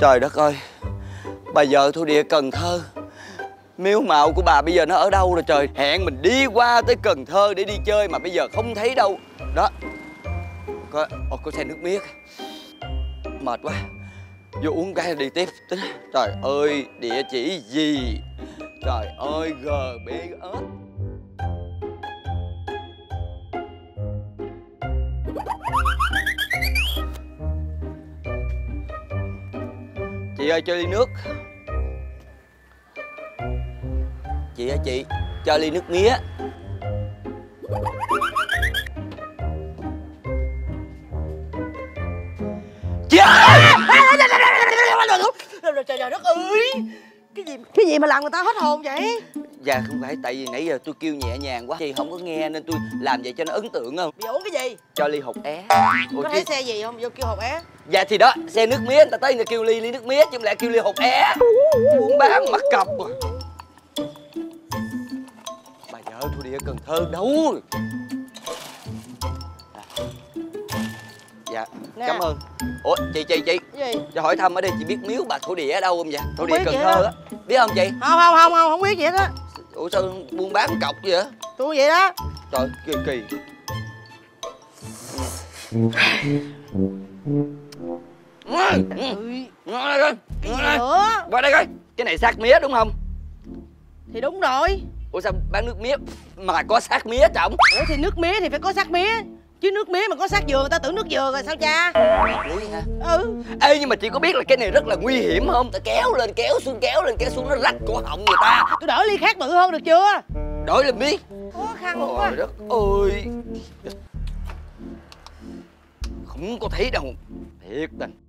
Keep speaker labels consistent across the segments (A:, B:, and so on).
A: Trời đất ơi Bà vợ thu địa Cần Thơ. Miếu mạo của bà bây giờ nó ở đâu rồi trời? Hẹn mình đi qua tới Cần Thơ để đi chơi Mà bây giờ không thấy đâu. Đó. Có, ồ, có xe nước miếng Mệt quá. Vô uống cái đi tiếp. Tính. Trời ơi địa chỉ gì? Trời ơi GBS Chị ơi cho ly nước. Chị ơi chị Cho ly nước mía. Chị ơi!
B: Trời đất ơi! Cái gì cái gì mà làm người ta hết hồn vậy?
A: Dạ không phải tại vì nãy giờ tôi kêu nhẹ nhàng quá. Chị không có nghe nên tôi làm vậy cho nó ấn tượng không?
B: Bị uống cái gì?
A: Cho ly hột é. Ủa
B: Có thấy xe gì không? Vô kêu hột é
A: Dạ thì đó xe nước mía người ta tới người kêu ly ly nước mía chứ không lẽ kêu ly hột é. Buôn bán mắc cọc à. Bà vợ thua địa Cần Thơ đâu. Dạ
B: Nè.
A: cảm ơn. Ủa chị chị chị.
B: Gì?
A: Cho hỏi thăm ở đây chị biết miếu bà thổ địa ở đâu không vậy? Thổ địa Cần Thơ á. Biết không chị?
B: Không không không không không biết gì hết á.
A: Ủa sao buôn bán cọc vậy?
B: Tôi vậy đó.
A: Trời kỳ kỳ Ngồi đây coi Qua đây coi Cái này xác mía đúng không?
B: Thì đúng rồi.
A: Ủa sao bán nước mía mà có xác mía trọng
B: Ủa thì nước mía thì phải có xác mía. Chứ nước mía mà có xác dừa người ta tưởng nước dừa rồi sao cha?
A: Lý hả?
B: Ừ.
A: Ê nhưng mà chị có biết là cái này rất là nguy hiểm không? Ta kéo lên kéo xuống kéo lên kéo xuống nó rách cổ họng người ta.
B: Tôi đỡ ly khác bự hơn được chưa?
A: Đổi làm biết
B: Khó khăn quá.
A: Trời đất ơi. Không có thấy đâu. Thiệt tình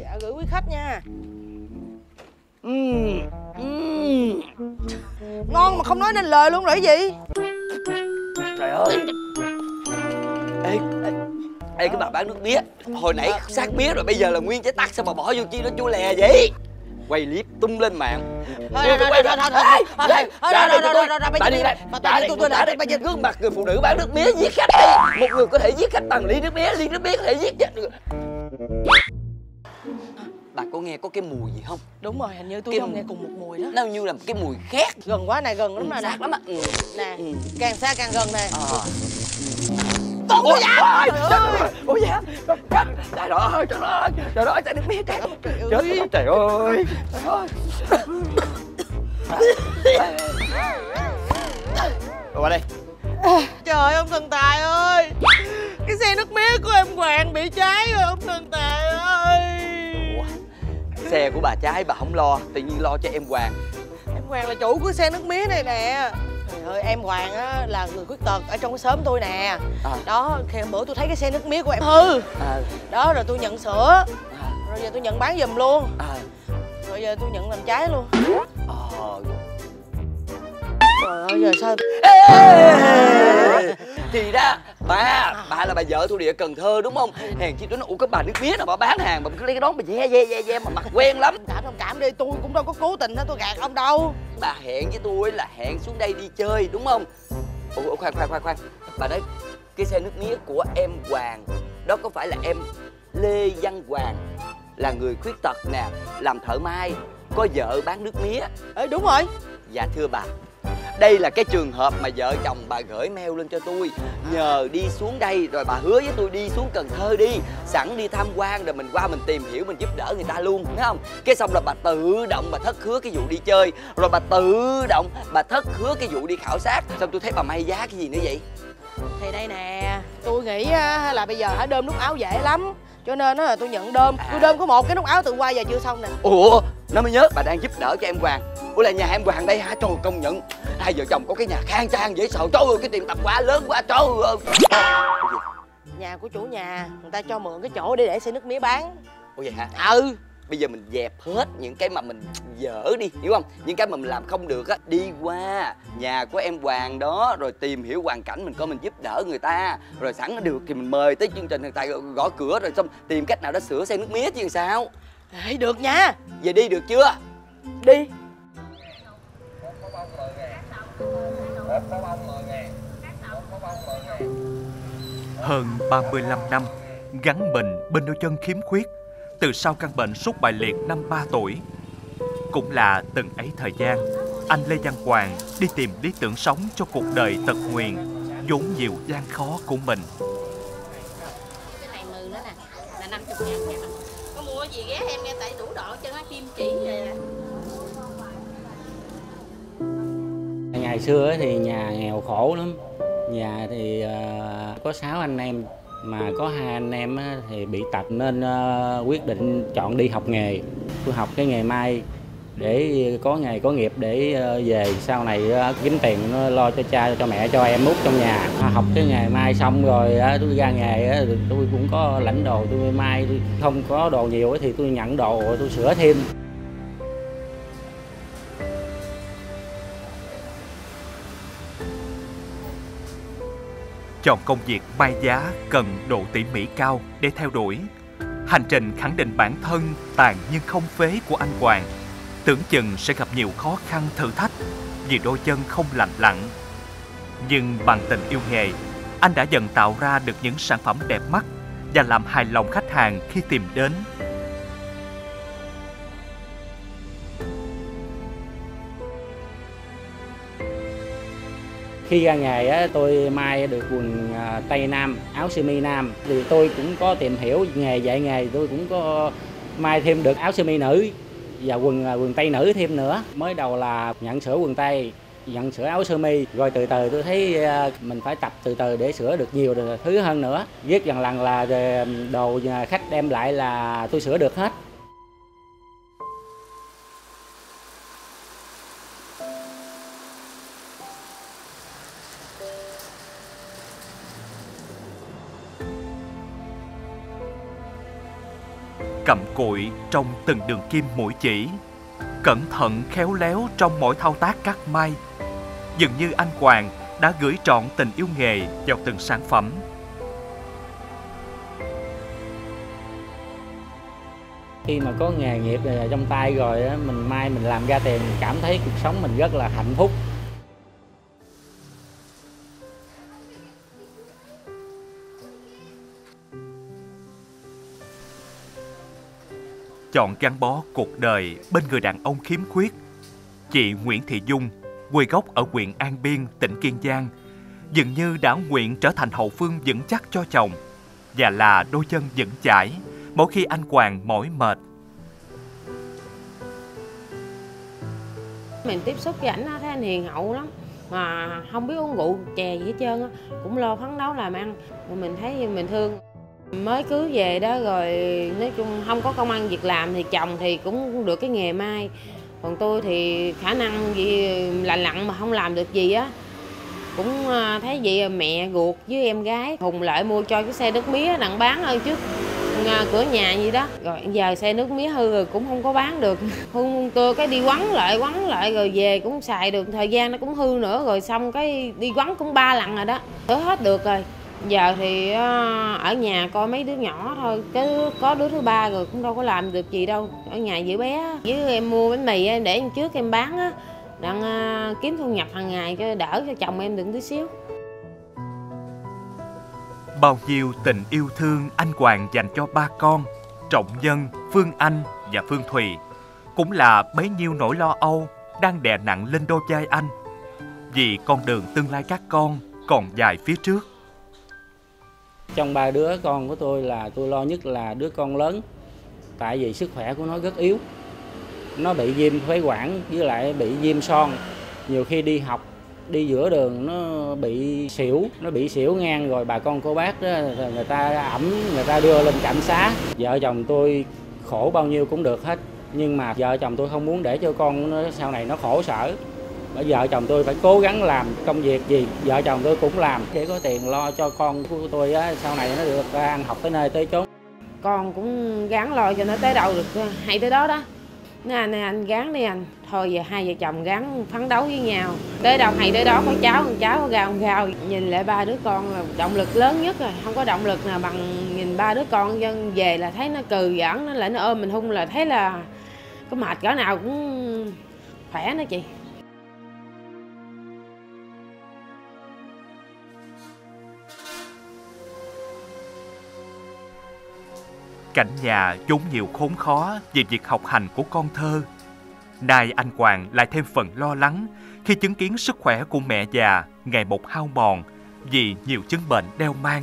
B: Dạ gửi quý khách nha.
A: Ừm, ừm.
B: Ngon mà không nói nên lời luôn rồi gì?
A: Trời ơi. Ê, ê, ê cái bà bán nước mía Hồi nãy xác mía rồi bây giờ là nguyên trái tắc Sao mà bỏ vô chi nó chua lè vậy? Quay clip tung lên mạng.
B: Thôi, thôi, thôi, thôi, thôi, thôi, thôi, thôi, thôi, thôi,
A: Trả
B: thôi, thôi, thôi, thôi,
A: đi. đây
B: Tôi-
A: Trả đây
B: bây giờ-
A: Gương mặt người phụ nữ bán nước mía giết khách đi. Một người có thể giết khách bằng ly nước mía Ly nước mía có thể giết chết được Bà có nghe có cái mùi gì không?
B: Đúng rồi hình như tôi
A: Cái-
B: không nghe cùng một mùi đó.
A: Nó như là một cái mùi khét
B: Gần quá này gần lắm rồi nè
A: lắm á. Ừ.
B: Nè
A: Ừ.
B: càng xa càng gần nè.
A: Ờ.
B: Ôi dạ
A: Ôi, trời ơi, ôi dạ Trời ơi, trời ơi, trời ơi, trời nước mía trời
B: ơi.
A: trời ơi Trời ơi! Rồi qua đây.
B: Trời ông thần tài ơi! Cái xe nước mía của em Hoàng bị cháy rồi ông thần tài ơi
A: Xe của bà trái bà không lo Tự nhiên lo cho em Hoàng.
B: Em Hoàng là chủ của xe nước mía này nè. Trời ơi em Hoàng á là người khuyết tật ở trong cái xóm tôi nè.
A: À.
B: Đó khi bữa tôi thấy cái xe nước mía của em hư.
A: À,
B: Đó rồi tôi nhận sửa
A: à,
B: Rồi giờ tôi nhận bán giùm luôn.
A: À,
B: Rồi giờ tôi nhận làm trái luôn.
A: Ờ.
B: Trời ơi giờ sao?
A: Ê! Thì ra bà, bà là bà vợ thuộc địa Cần Thơ đúng không? Hèn chi tôi nói, ủa cái bà nước mía nào bà bán hàng Bà cứ lấy cái đó bà ve ve ve ve mà mặt quen lắm.
B: Cảm thông cảm đi. Tôi cũng đâu có cố tình hết tôi gạt ông đâu.
A: Bà hẹn với tôi là hẹn xuống đây đi chơi đúng không? Ủa, ủa khoan khoan khoan khoan. Bà nói cái xe nước mía của em Hoàng Đó có phải là em Lê Văn Hoàng? Là người khuyết tật nè Làm thợ mai Có vợ bán nước mía.
B: Ê đúng rồi.
A: Dạ thưa bà đây là cái trường hợp mà vợ chồng bà gửi mail lên cho tôi. Nhờ đi xuống đây rồi bà hứa với tôi đi xuống Cần Thơ đi. Sẵn đi tham quan rồi mình qua mình tìm hiểu mình giúp đỡ người ta luôn Thấy không? Cái xong là bà tự động bà thất hứa cái vụ đi chơi. Rồi bà tự động bà thất hứa cái vụ đi khảo sát. Xong tôi thấy bà may giá cái gì nữa vậy?
B: Thì đây nè Tôi nghĩ á, là bây giờ hả đơm nút áo dễ lắm. Cho nên á, là tôi nhận đơm. Tôi đơm có một cái nút áo từ qua giờ chưa xong nè.
A: Ủa nó mới nhớ bà đang giúp đỡ cho em Hoàng. Ủa là nhà em Hoàng đây hả? Trời công nhận Hai vợ chồng có cái nhà khang trang dễ sợ Trời ơi cái tiệm tạp hóa lớn quá trời ơi.
B: Nhà của chủ nhà Người ta cho mượn cái chỗ để để xe nước mía bán.
A: Ủa vậy hả?
B: Ừ.
A: Bây giờ mình dẹp hết những cái mà mình dở đi hiểu không? Những cái mà mình làm không được á đi qua nhà của em hoàng đó rồi tìm hiểu hoàn cảnh mình coi mình giúp đỡ người ta. Rồi sẵn được thì mình mời tới chương trình người ta gõ cửa rồi xong tìm cách nào đó sửa xe nước mía chứ sao?
B: Ê, được nha.
A: Về đi được chưa?
B: Đi
C: Hơn 35 năm, gắn mình bên đôi chân khiếm khuyết từ sau căn bệnh sốt bại liệt năm 3 tuổi. Cũng là từng ấy thời gian, anh Lê Văn Hoàng đi tìm lý tưởng sống cho cuộc đời tật nguyền, vốn nhiều gian khó của mình.
D: cái này mừ nữa nè là 50 ngàn nha có mua gì ghé em nghe tại đủ độ cho nó kim chỉ vậy
E: Ngày xưa ấy thì nhà nghèo khổ lắm. Nhà thì ờ, có 6 anh em, Mà có hai anh em thì bị tật nên ờ, quyết định chọn đi học nghề. Tôi học cái nghề may để có nghề có nghiệp để ờ, về. Sau này kiếm tiền nó lo cho cha, cho mẹ, cho em út trong nhà. À, học cái nghề may xong rồi tôi ra nghề tôi cũng có lãnh đồ, tôi may. Tôi không có đồ nhiều thì tôi nhận đồ rồi tôi sửa thêm.
C: Chọn công việc mai giá cần độ tỉ mỉ cao để theo đuổi. Hành trình khẳng định bản thân tàn nhưng không phế của anh Hoàng tưởng chừng sẽ gặp nhiều khó khăn thử thách vì đôi chân không lành lặn. Nhưng bằng tình yêu nghề, anh đã dần tạo ra được những sản phẩm đẹp mắt và làm hài lòng khách hàng khi tìm đến.
E: Khi ra nghề á, tôi may được quần à, tây nam áo sơ mi nam. Thì tôi cũng có tìm hiểu nghề dạy nghề tôi cũng có may thêm được áo sơ mi nữ và quần à, quần tây nữ thêm nữa. Mới đầu là nhận sửa quần tây nhận sửa áo sơ mi. Rồi từ từ tôi thấy à, mình phải tập từ từ để sửa được nhiều thứ hơn nữa. Viết dần lần là đồ khách đem lại là tôi sửa được hết.
C: Cặm cụi trong từng đường kim mũi chỉ, cẩn thận khéo léo trong mỗi thao tác cắt may. Dường như anh Hoàng đã gửi trọn tình yêu nghề vào từng sản phẩm.
E: khi mà có nghề nghiệp này trong tay rồi mình may mình làm ra tiền mình cảm thấy cuộc sống mình rất là hạnh phúc
C: Chọn gắn bó cuộc đời bên người đàn ông khiếm khuyết. Chị Nguyễn Thị Dung, quê gốc ở huyện An Biên, tỉnh Kiên Giang, dường như đã nguyện trở thành hậu phương vững chắc cho chồng và là đôi chân vững chãi mỗi khi anh Hoàng mỏi mệt.
D: mình tiếp xúc với ảnh thấy anh hiền hậu lắm mà không biết uống rượu chè gì hết trơn cũng lo phấn đấu làm ăn mình thấy mình thương mới cưới về đó rồi, nói chung không có công ăn việc làm thì chồng thì cũng được cái nghề may. Còn tôi thì khả năng gì là lặng mà không làm được gì á. Cũng à, thấy vậy à, mẹ ruột với em gái hùng lại mua cho cái xe nước mía đặng bán hơn chứ. Cửa nhà gì đó. Rồi giờ xe nước mía hư rồi cũng không có bán được. Hung tôi cái đi quấn lại quấn lại rồi về cũng xài được, thời gian nó cũng hư nữa. Rồi xong cái đi quấn cũng ba lần rồi đó. Sửa hết được rồi giờ thì ờ, ở nhà coi mấy đứa nhỏ thôi chứ có đứa thứ ba rồi cũng đâu có làm được gì đâu ở nhà giữ bé với em mua bánh mì để em trước em bán á đang ờ, kiếm thu nhập hàng ngày cho đỡ cho chồng em đừng tí xíu
C: Bao nhiêu tình yêu thương anh Hoàng dành cho ba con, Trọng Nhân, Phương Anh và Phương Thùy cũng là bấy nhiêu nỗi lo âu đang đè nặng lên đôi vai anh. Vì con đường tương lai các con còn dài phía trước
E: trong ba đứa con của tôi là tôi lo nhất là đứa con lớn. Tại vì sức khỏe của nó rất yếu. Nó bị viêm phế quản với lại bị viêm son. Nhiều khi đi học, đi giữa đường nó bị xỉu, nó bị xỉu ngang rồi bà con cô bác đó người ta ẩm, người ta đưa lên cảnh xá. Vợ chồng tôi khổ bao nhiêu cũng được hết. Nhưng mà vợ chồng tôi không muốn để cho con nó, sau này nó khổ sở vợ chồng tôi phải cố gắng làm công việc gì vợ chồng tôi cũng làm. Để có tiền lo cho con của tôi á, sau này nó được à, ăn học tới nơi tới chốn.
D: Con cũng gắng lo cho nó tới đâu được hay tới đó đó. Nè anh anh gắng đi anh. Thôi giờ hai vợ chồng gắng phấn đấu với nhau. Tới đâu hay tới đó có cháu con cháu có gà con gào nhìn lại ba đứa con là động lực lớn nhất rồi. Không có động lực nào bằng nhìn ba đứa con dân về là thấy nó cừ giỡn nó lại nó ôm mình hung là thấy là có mệt cỡ nào cũng khỏe nữa chị.
C: Cảnh nhà vốn nhiều khốn khó vì việc học hành của con thơ. Nay anh Hoàng lại thêm phần lo lắng khi chứng kiến sức khỏe của mẹ già ngày một hao mòn vì nhiều chứng bệnh đeo mang.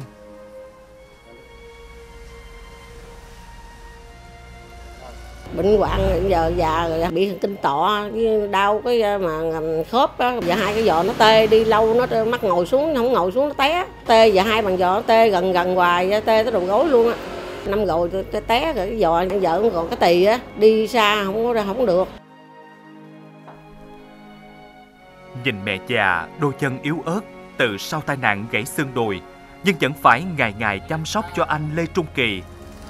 F: bệnh hoạn giờ già rồi bị kinh tọ với đau, cái ờ, mà ờ, khớp á giờ hai cái giò nó tê đi, lâu nó mắt ngồi xuống, không ngồi xuống nó té tê giờ hai bàn giò nó tê gần gần hoài, tê tới đầu gối luôn á năm rồi tôi té rồi cái giò vợ còn cái tỳ á đi xa không có không được
C: Nhìn mẹ già đôi chân yếu ớt từ sau tai nạn gãy xương đùi nhưng vẫn phải ngày ngày chăm sóc cho anh Lê Trung Kỳ,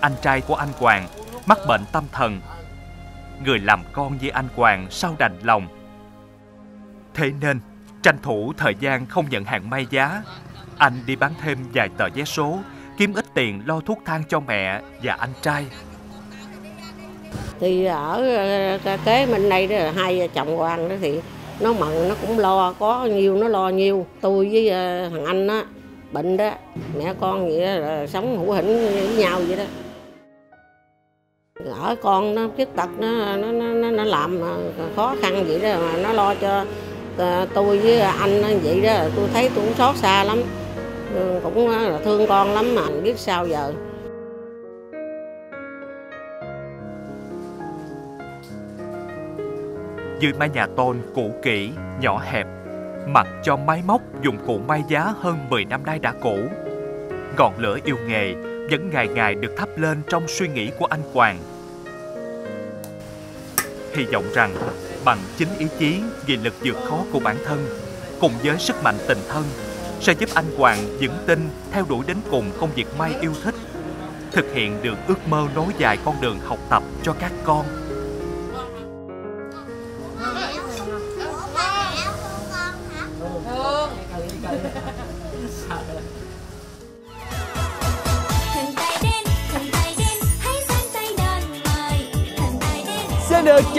C: anh trai của anh Hoàng, mắc bệnh tâm thần. Người làm con với anh Hoàng sao đành lòng. Thế nên, tranh thủ thời gian không nhận hàng may giá, anh đi bán thêm vài tờ vé số, kiếm ít tiền lo thuốc thang cho mẹ và anh trai.
F: Thì ở ờ, kế bên đây đó hai vợ chồng Hoàng đó thì nó mặn nó cũng lo có nhiều nó lo nhiều. Tôi với ờ, thằng anh á bệnh đó mẹ con vậy đó, là sống hữu hỉnh với nhau vậy đó. Ở con nó khuyết tật nó nó nó nó làm ờ, khó khăn vậy đó mà nó lo cho tôi với anh vậy đó tôi thấy tôi cũng xót xa lắm. Ừ, cũng ờ, là thương con lắm mà biết sao giờ
C: dưới mái nhà tôn cũ kỹ, nhỏ hẹp, mặc cho máy móc dụng cụ may giá hơn 10 năm nay đã cũ. Ngọn lửa yêu nghề vẫn ngày ngày được thắp lên trong suy nghĩ của anh Hoàng. Hy vọng rằng bằng chính ý chí, nghị lực vượt khó của bản thân, cùng với sức mạnh tình thân, sẽ giúp anh Hoàng vững tin theo đuổi đến cùng công việc may yêu thích, thực hiện được ước mơ nối dài con đường học tập cho các con.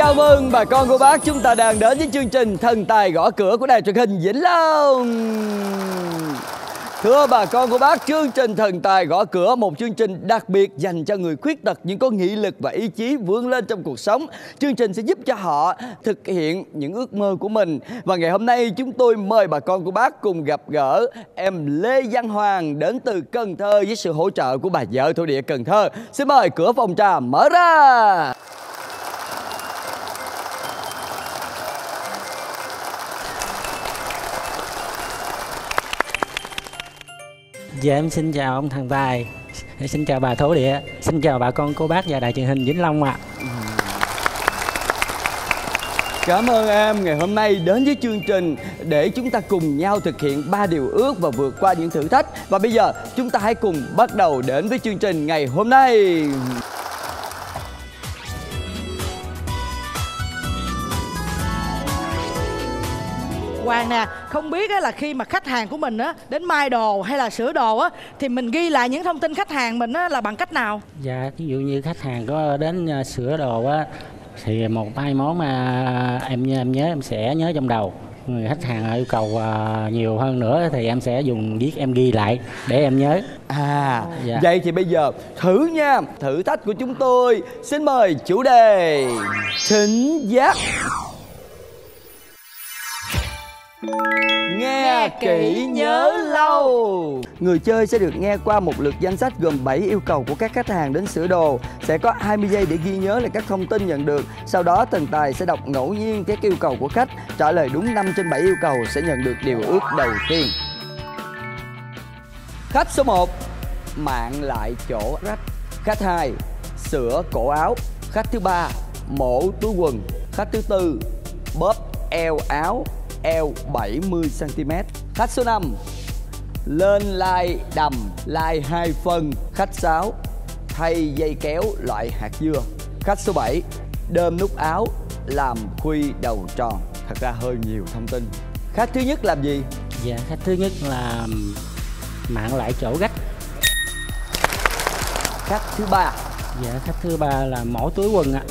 A: Chào mừng bà con cô bác chúng ta đang đến với chương trình Thần Tài Gõ Cửa của đài truyền hình Vĩnh Long Thưa bà con cô bác, chương trình Thần Tài Gõ Cửa một chương trình đặc biệt dành cho người khuyết tật những có nghị lực và ý chí vươn lên trong cuộc sống. Chương trình sẽ giúp cho họ thực hiện những ước mơ của mình. Và ngày hôm nay chúng tôi mời bà con cô bác cùng gặp gỡ em Lê Văn Hoàng đến từ Cần Thơ với sự hỗ trợ của bà vợ thổ địa Cần Thơ. Xin mời cửa phòng trà mở ra.
E: Dạ em xin chào ông Thằng Tài Xin chào bà Thổ Địa Xin chào bà con, cô bác và đài truyền hình Vĩnh Long ạ
A: Cảm ơn em ngày hôm nay đến với chương trình để chúng ta cùng nhau thực hiện ba điều ước và vượt qua những thử thách. Và bây giờ, chúng ta hãy cùng bắt đầu đến với chương trình ngày hôm nay.
G: Hoàng nè, không biết á, là khi mà khách hàng của mình á đến mai đồ hay là sửa đồ á thì mình ghi lại những thông tin khách hàng mình á là bằng cách nào?
E: Dạ ví dụ như khách hàng có đến à, sửa đồ á Thì một hai món mà em em nhớ em sẽ nhớ trong đầu Người khách hàng yêu cầu à, nhiều hơn nữa thì em sẽ dùng viết em ghi lại để em nhớ
A: À,
E: Dạ.
A: vậy thì bây giờ thử nha, thử thách của chúng tôi. Xin mời chủ đề Thính giác. Nghe kỹ nhớ lâu. Người chơi sẽ được nghe qua một lượt danh sách gồm 7 yêu cầu của các khách hàng đến sửa đồ. Sẽ có 20 giây để ghi nhớ lại các thông tin nhận được. Sau đó thần tài sẽ đọc ngẫu nhiên các yêu cầu của khách Trả lời đúng 5 trên 7 yêu cầu sẽ nhận được điều ước đầu tiên. Khách số 1 Mạng lại chỗ rách. Khách 2 Sửa cổ áo. Khách thứ ba Mổ túi quần. Khách thứ tư Bóp eo áo Eo 70cm Khách số 5 Lên lai đầm Lai hai phân Khách 6 Thay dây kéo loại hạt dưa. Khách số 7 Đơm nút áo Làm khuy đầu tròn. Thật ra hơi nhiều thông tin. Khách thứ nhất làm gì?
E: Dạ khách thứ nhất là mạng lại chỗ gách.
A: Khách thứ ba.
E: Dạ khách thứ ba là mổ túi quần ạ.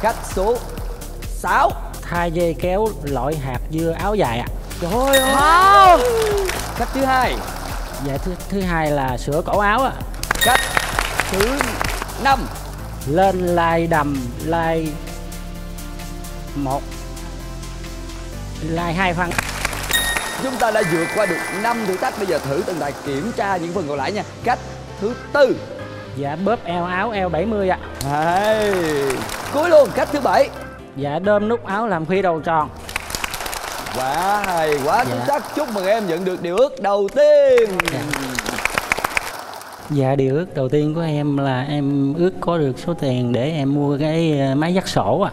A: Khách số 6
E: Thay dây kéo loại hạt dưa áo dài ạ.
A: Trời ơi. Khách thứ hai.
E: Dạ thứ, thứ hai là sửa cổ áo ạ.
A: Khách thứ năm.
E: Lên lai đầm lai một lai hai phân.
A: Chúng ta đã vượt qua được năm thử thách bây giờ thử từng tài kiểm tra những phần còn lại nha. Cách thứ tư.
E: Dạ bóp eo áo eo 70 ạ.
A: Hay. cuối luôn cách thứ bảy
E: dạ đơm nút áo làm khuy đầu tròn.
A: Quá hay quá
E: Dạ.
A: sắc chúc mừng em nhận được điều ước đầu tiên.
E: Dạ. Điều ước đầu tiên của em là em ước có được số tiền để em mua cái ờ, máy dắt sổ ạ.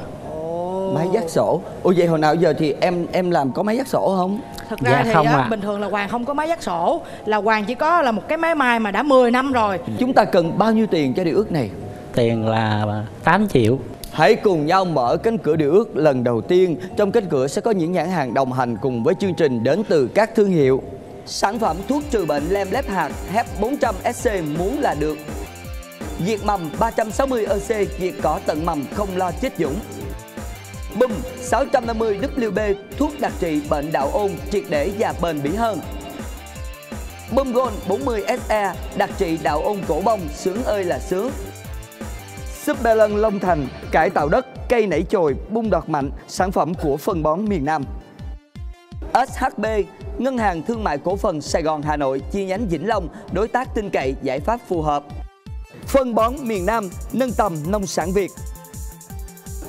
A: Máy dắt sổ? Ủa vậy hồi nào giờ thì em em làm có máy dắt sổ không?
G: Thực ra
E: Dạ
G: thì
E: không
G: á,
E: ạ.
G: bình thường là Hoàng không có máy dắt sổ. Là Hoàng chỉ có là một cái máy may mà đã 10 năm rồi.
A: Chúng ta cần bao nhiêu tiền cho điều ước này?
E: Tiền là 8 triệu
A: Hãy cùng nhau mở cánh cửa điều ước lần đầu tiên. Trong cánh cửa sẽ có những nhãn hàng đồng hành cùng với chương trình đến từ các thương hiệu. Sản phẩm thuốc trừ bệnh lem lép hạt HEP 400 SC muốn là được. Diệt mầm 360 EC diệt cỏ tận mầm không lo chết dũng. Bum 650 WB thuốc đặc trị bệnh đạo ôn, triệt để và bền bỉ hơn. Bum Gold 40 SE đặc trị đạo ôn cổ bông, sướng ơi là sướng. Super Lân Long Thành cải tạo đất, cây nảy chồi, bung đọt mạnh, sản phẩm của phân bón miền Nam. SHB, Ngân hàng Thương mại Cổ phần Sài Gòn Hà Nội chi nhánh Vĩnh Long, đối tác tin cậy, giải pháp phù hợp. Phân bón miền Nam, nâng tầm nông sản Việt.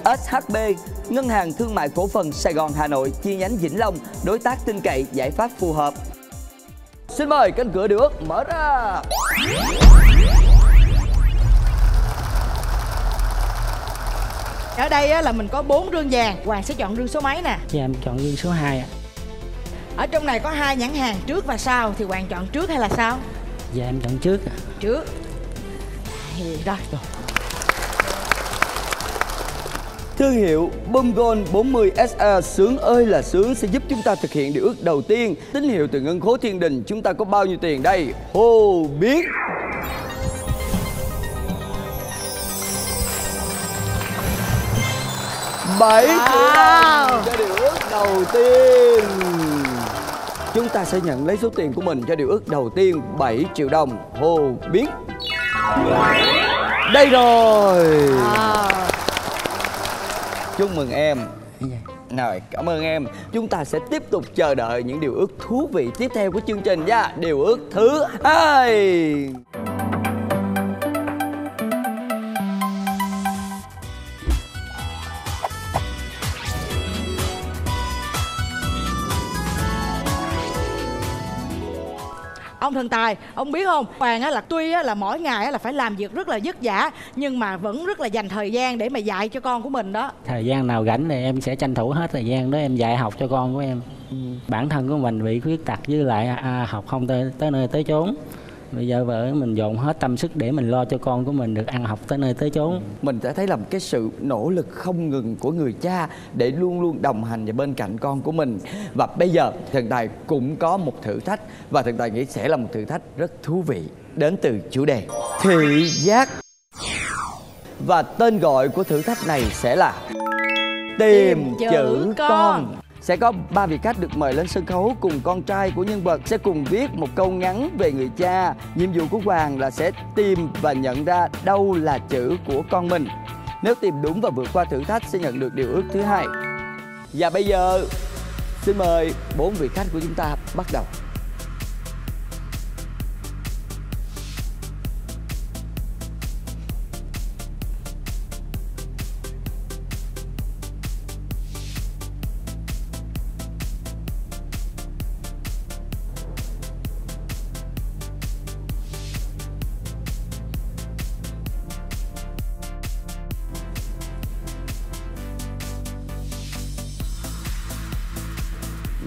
A: SHB, Ngân hàng Thương mại Cổ phần Sài Gòn Hà Nội chi nhánh Vĩnh Long, đối tác tin cậy, giải pháp phù hợp. Xin mời cánh cửa điều ước mở ra.
G: Ở đây á, là mình có bốn rương vàng Hoàng sẽ chọn rương số mấy nè
E: dạ em chọn viên số 2 ạ
G: Ở trong này có hai nhãn hàng trước và sau Thì Hoàng chọn trước hay là sau?
E: dạ em chọn trước ạ
G: Trước Thì rồi
A: Thương hiệu Bum Gold 40 SR sướng ơi là sướng sẽ giúp chúng ta thực hiện điều ước đầu tiên. Tín hiệu từ ngân khố thiên đình chúng ta có bao nhiêu tiền đây? Hô biết. Bảy triệu đồng cho điều ước đầu tiên. Chúng ta sẽ nhận lấy số tiền của mình cho điều ước đầu tiên 7 triệu đồng. Hô biết. Đây rồi. Chúc mừng em Rồi, cảm ơn em Chúng ta sẽ tiếp tục chờ đợi những điều ước thú vị tiếp theo của chương trình nha Điều ước thứ hai
G: Ông thần tài, ông biết không? Hoàng á là tuy á là mỗi ngày á là phải làm việc rất là vất vả nhưng mà vẫn rất là dành thời gian để mà dạy cho con của mình đó.
E: thời gian nào rảnh thì em sẽ tranh thủ hết thời gian đó em dạy học cho con của em bản thân của mình bị khuyết tật với lại à, học không tới, tới nơi tới chốn bây giờ vợ mình dồn hết tâm sức để mình lo cho con của mình được ăn học tới nơi tới chốn.
A: Mình sẽ thấy là một cái sự nỗ lực không ngừng của người cha Để luôn luôn đồng hành và bên cạnh con của mình. Và bây giờ thần tài cũng có một thử thách Và thần tài nghĩ sẽ là một thử thách rất thú vị. Đến từ chủ đề Thị giác. Và tên gọi của thử thách này sẽ là Tìm
G: Tìm chữ
A: chữ
G: con.
A: con sẽ có ba vị khách được mời lên sân khấu cùng con trai của nhân vật sẽ cùng viết một câu ngắn về người cha. Nhiệm vụ của Hoàng là sẽ tìm và nhận ra đâu là chữ của con mình. Nếu tìm đúng và vượt qua thử thách sẽ nhận được điều ước thứ hai. Và bây giờ, xin mời bốn vị khách của chúng ta bắt đầu.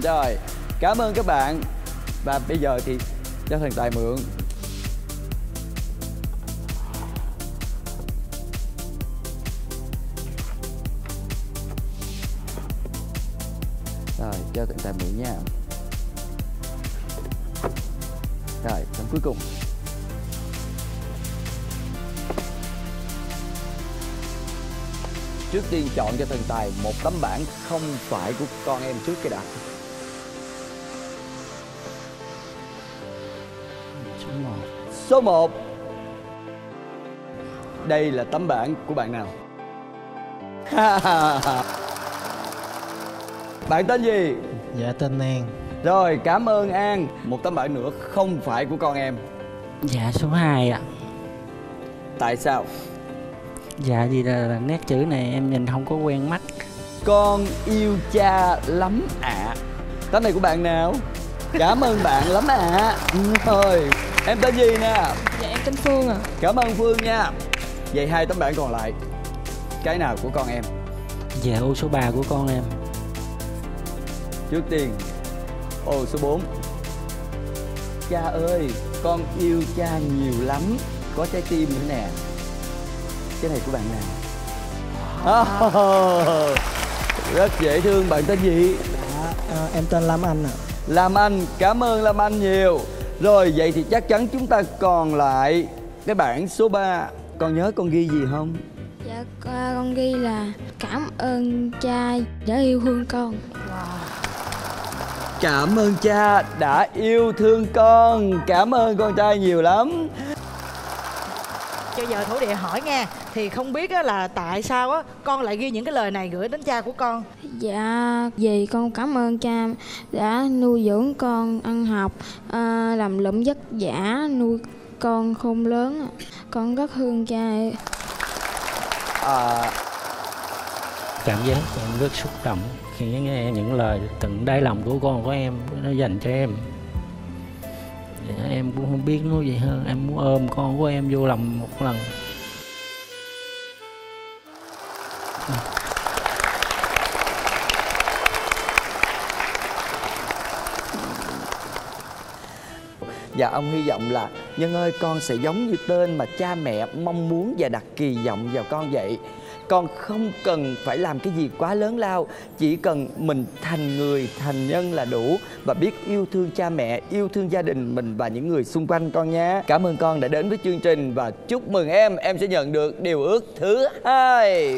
A: Rồi, cảm ơn các bạn. Và bây giờ thì cho thần tài mượn. Rồi, cho thần tài mượn nha. Rồi, tấm cuối cùng. Trước tiên chọn cho thần tài một tấm bảng không phải của con em trước cái đã.
E: Số 1
A: Số 1 đây là tấm bảng của bạn nào? Bạn tên gì?
E: Dạ tên An.
A: Rồi cảm ơn an. Một tấm bảng nữa không phải của con em.
E: Dạ số 2 ạ.
A: Tại sao?
E: Dạ vì là, là nét chữ này em nhìn không có quen mắt.
A: Con yêu cha lắm ạ. Tấm này của bạn nào? Cảm ơn bạn lắm ạ. Rồi em tên gì nè?
H: Dạ em tên Phương à
A: cảm ơn phương nha. Vậy hai tấm bảng còn lại cái nào của con em?
E: Dạ ô số 3 của con em.
A: Trước tiên ô số 4 cha ơi con yêu cha nhiều lắm. Có trái tim nữa nè. Cái này của bạn nào? Oh, rất dễ thương. Bạn tên gì?
I: À, em tên Lam Anh ạ.
A: Lam Anh, cảm ơn Lam Anh nhiều Rồi vậy thì chắc chắn chúng ta còn lại cái bảng số 3 Con nhớ con ghi gì không?
H: Dạ con, con ghi là cảm ơn cha đã yêu thương con.
A: Cảm ơn cha đã yêu thương con. Cảm ơn con trai nhiều lắm
G: cho giờ thổ địa hỏi nghe. Thì không biết á là tại sao á con lại ghi những cái lời này gửi đến cha của con?
H: Dạ vì con cảm ơn cha đã nuôi dưỡng con ăn học à, làm lụm vất vả nuôi con khôn lớn. Con rất thương cha.
A: À,
E: cảm giác em rất xúc động khi nghe những lời từng đáy lòng của con của em nó dành cho em em cũng không biết nói gì hơn. Em muốn ôm con của em vô lòng một lần.
A: Và ông hy vọng là Nhân ơi, con sẽ giống như tên mà cha mẹ mong muốn và đặt kỳ vọng vào con vậy. Con không cần phải làm cái gì quá lớn lao Chỉ cần mình thành người, thành nhân là đủ. Và biết yêu thương cha mẹ, yêu thương gia đình mình và những người xung quanh con nhé. Cảm ơn con đã đến với chương trình Và chúc mừng em, em sẽ nhận được điều ước thứ hai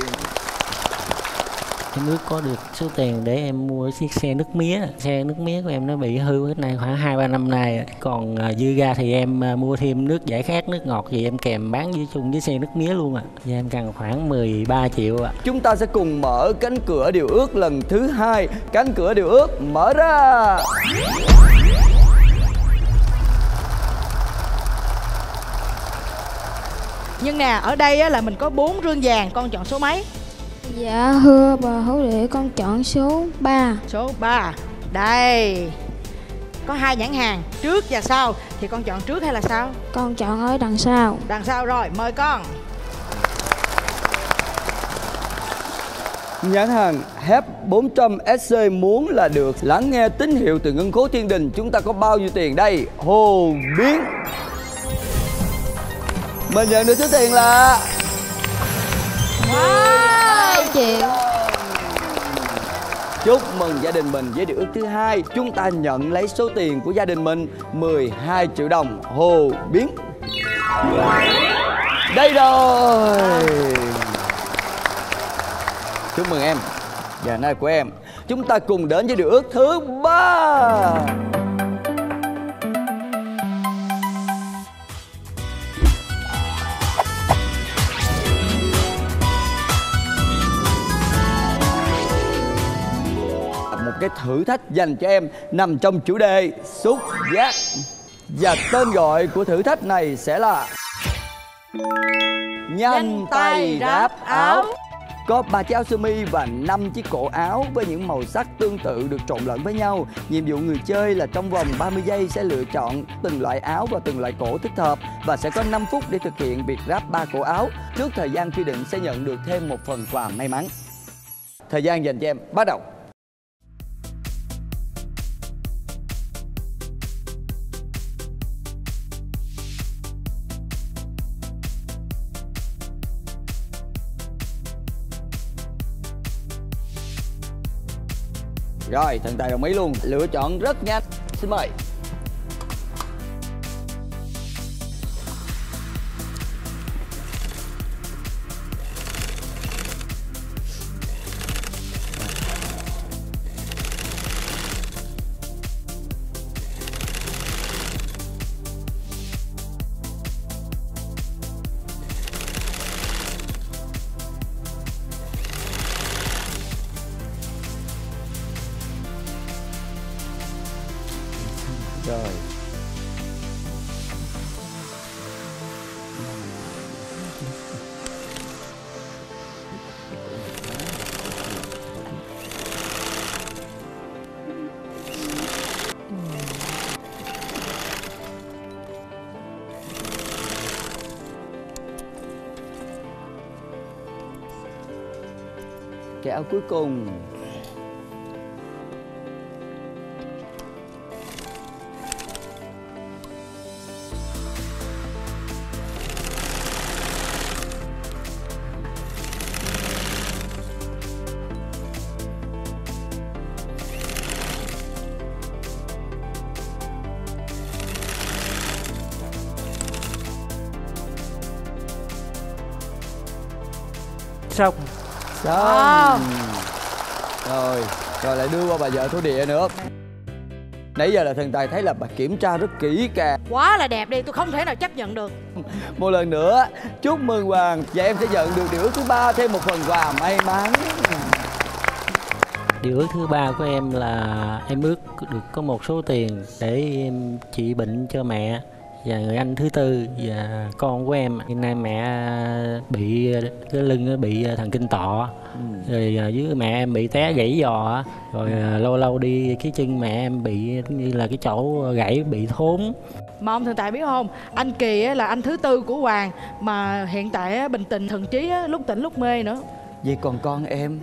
E: em ước có được số tiền để em mua chiếc xe nước mía. Xe nước mía của em nó bị hư hết này khoảng hai ba năm nay. Còn à, dư ra thì em à, mua thêm nước giải khát nước ngọt gì em kèm bán với chung với xe nước mía luôn à và em cần khoảng 13 triệu ạ.
A: Chúng ta sẽ cùng mở cánh cửa điều ước lần thứ hai. Cánh cửa điều ước mở ra.
G: Nhưng nè ở đây á là mình có bốn rương vàng con chọn số mấy
H: Dạ thưa bà hữu địa con chọn số 3
G: số 3 đây. Có hai nhãn hàng trước và sau. Thì con chọn trước hay là sau?
H: Con chọn ở đằng sau.
G: Đằng sau rồi mời con.
A: Nhãn hàng HEP 400 SC muốn là được Lắng nghe tín hiệu từ ngân khố thiên đình. Chúng ta có bao nhiêu tiền đây? Hồ biến Mình nhận được số tiền là
H: Hai triệu
A: Chúc mừng gia đình mình với điều ước thứ hai, Chúng ta nhận lấy số tiền của gia đình mình 12 triệu đồng. Hồ biến. Đây rồi. Chúc mừng em Giờ nơi của em. Chúng ta cùng đến với điều ước thứ ba. Cái thử thách dành cho em nằm trong chủ đề xúc giác và tên gọi của thử thách này sẽ là nhanh tay ráp áo có ba chiếc áo sơ mi và năm chiếc cổ áo với những màu sắc tương tự được trộn lẫn với nhau. Nhiệm vụ người chơi là trong vòng 30 giây sẽ lựa chọn từng loại áo và từng loại cổ thích hợp và sẽ có 5 phút để thực hiện việc ráp ba cổ áo. Trước thời gian quy định sẽ nhận được thêm một phần quà may mắn. Thời gian dành cho em bắt đầu. Rồi, thần tài đồng ý luôn. Lựa chọn rất nhanh. Xin mời. Cái áo à, cuối cùng.
J: Xong
A: xong. Rồi rồi lại đưa qua bà vợ thổ địa nữa. Nãy giờ là thần tài thấy là bà kiểm tra rất kỹ càng.
G: Quá là đẹp đi tôi không thể nào chấp nhận được.
A: Một lần nữa chúc mừng hoàng. Và em sẽ nhận được điều ước thứ ba thêm một phần quà may mắn.
E: Điều ước thứ ba của em là em ước được có một số tiền để em trị bệnh cho mẹ và người anh thứ tư và con của em hiện nay mẹ bị cái lưng nó bị thần kinh tọ. Rồi à, với mẹ em bị té gãy giò á. rồi à, lâu lâu đi cái chân mẹ em bị như là cái chỗ gãy bị thốn.
G: Mà ông thần tài biết không? Anh kỳ á, là anh thứ tư của hoàng mà hiện tại bình tình thần trí lúc tỉnh lúc mê nữa.
A: Vậy còn con em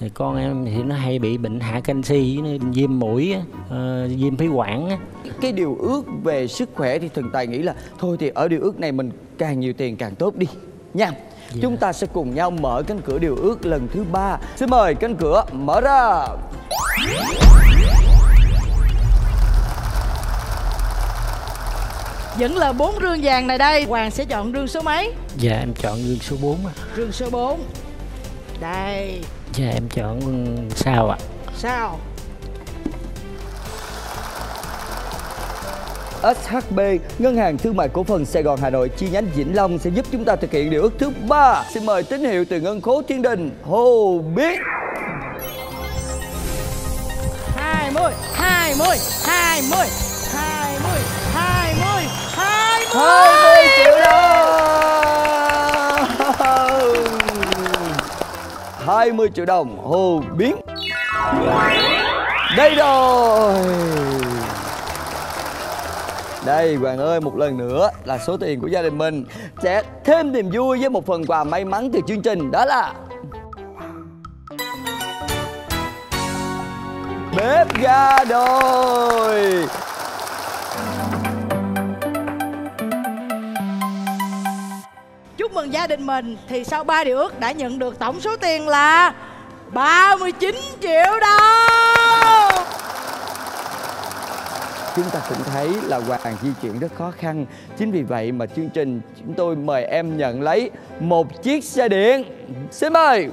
E: thì con em thì nó hay bị bệnh hạ canxi với nó viêm mũi á, ờ, viêm phế quản á.
A: cái điều ước về sức khỏe thì thần tài nghĩ là thôi thì ở điều ước này mình càng nhiều tiền càng tốt đi nha. Chúng ta sẽ cùng nhau mở cánh cửa điều ước lần thứ ba. Xin mời cánh cửa mở ra.
G: Vẫn là bốn rương vàng này đây. Hoàng sẽ chọn rương số mấy?
E: Dạ em chọn gương số 4 á.
G: rương số 4 đây
E: dạ em chọn sao ạ
G: sao
A: SHB, Ngân hàng Thương mại Cổ phần Sài Gòn Hà Nội chi nhánh Vĩnh Long sẽ giúp chúng ta thực hiện điều ước thứ ba. Xin mời tín hiệu từ ngân khố Thiên Đình, Hồ Biết.
G: 20 20 20 20 20 20
A: 20 triệu đồng 20 triệu đồng Hồ Biến Đây rồi. Đây, Hoàng ơi, một lần nữa là số tiền của gia đình mình Sẽ thêm niềm vui với một phần quà may mắn từ chương trình, Đó là Bếp ga đôi.
G: Ơn gia đình mình thì sau 3 điều ước đã nhận được tổng số tiền là 39 triệu đồng.
A: Chúng ta cũng thấy là Hoàng di chuyển rất khó khăn. Chính vì vậy mà chương trình chúng tôi mời em nhận lấy một chiếc xe điện. Xin mời.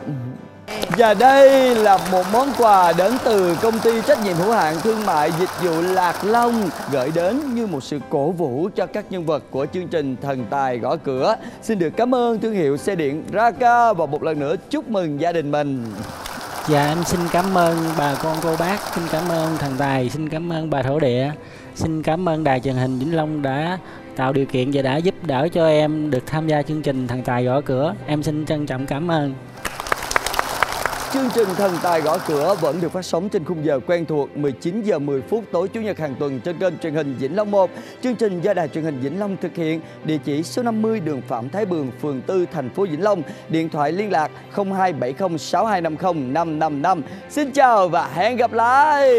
A: Và đây là một món quà đến từ công ty trách nhiệm hữu hạn thương mại dịch vụ Lạc Long Gửi đến như một sự cổ vũ cho các nhân vật của chương trình Thần Tài Gõ Cửa Xin được cảm ơn thương hiệu xe điện Raka Và một lần nữa chúc mừng gia đình mình
E: Dạ em xin cảm ơn bà con cô bác, xin cảm ơn thần tài, xin cảm ơn bà thổ địa, xin cảm ơn đài truyền hình Vĩnh Long đã tạo điều kiện và đã giúp đỡ cho em được tham gia chương trình thần tài gõ cửa. Em xin trân trọng cảm ơn.
A: Chương trình Thần Tài Gõ Cửa vẫn được phát sóng trên khung giờ quen thuộc 19 giờ 10 phút tối Chủ nhật hàng tuần trên kênh truyền hình Vĩnh Long 1. Chương trình do Đài truyền hình Vĩnh Long thực hiện, địa chỉ số 50 đường Phạm Thái Bường, phường 4, thành phố Vĩnh Long, điện thoại liên lạc 0270 6250 555. Xin chào và hẹn gặp lại.